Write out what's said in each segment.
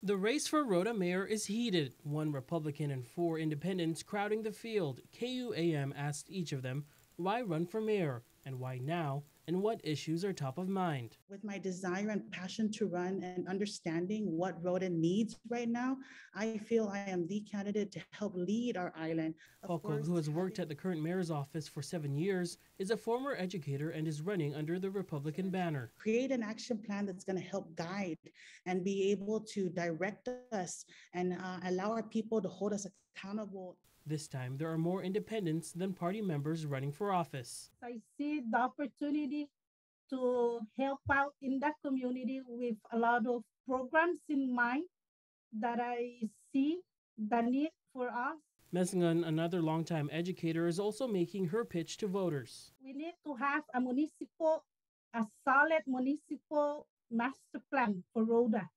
The race for Rota mayor is heated. One Republican and four independents crowding the field. KUAM asked each of them why run for mayor and why now and what issues are top of mind. With my desire and passion to run and understanding what Rota needs right now, I feel I am the candidate to help lead our island. Of who has worked at the current mayor's office for seven years, is a former educator and is running under the Republican banner. create an action plan that's going to help guide and be able to direct us and uh, allow our people to hold us accountable This time, there are more independents than party members running for office. I see the opportunity to help out in that community with a lot of programs in mind that I see the need for us. Mesngan, another longtime educator, is also making her pitch to voters. We need to have a municipal, a solid municipal master plan for Rota.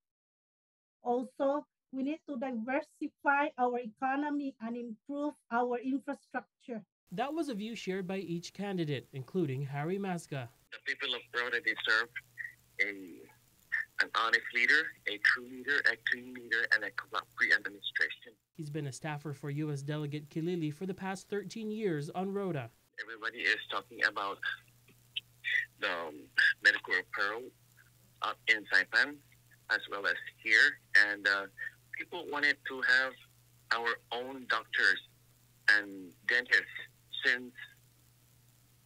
Also, we need to diversify our economy and improve our infrastructure. That was a view shared by each candidate, including Harry Masga. the people of Rota deserve a an honest leader, a true leader, a clean leader, and a corrupt-free administration. He's been a staffer for U.S. Delegate Kilili for the past 13 years on Rota. Everybody is talking about the um, medical referral up in Saipan as well as here, and uh, people wanted to have our own doctors and dentists since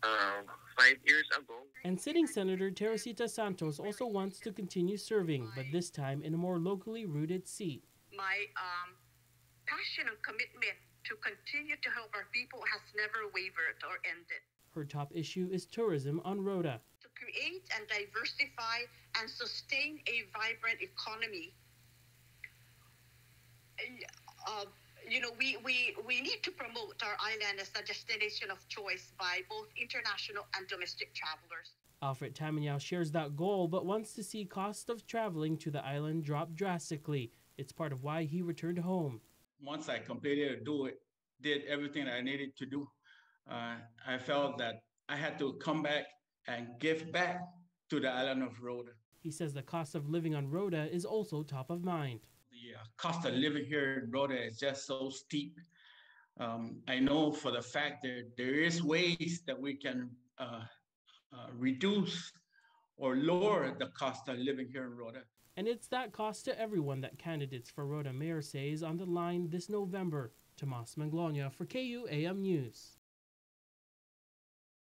uh, five years ago. And sitting Senator Teresita Santos also wants to continue serving, but this time in a more locally rooted seat. my um, passion and commitment to continue to help our people has never wavered or ended. Her top issue is tourism on Rota. To create and diversify and sustain a vibrant economy, uh, you know, we, we, we need to promote our island as a destination of choice by both international and domestic travelers. Alfred Tamanyao shares that goal but wants to see cost of traveling to the island drop drastically. It's part of why he returned home. once I completed do it, did everything I needed to do, uh, I felt that I had to come back and give back to the island of Rota. He says the cost of living on Rota is also top of mind. Cost of living here in Rota is just so steep. Um, I know for the fact that there is ways that we can uh, uh, reduce or lower the cost of living here in Rota. And it's that cost to everyone that candidates for Rota Mayor say is on the line this November. Tomas Manglona for KUAM News.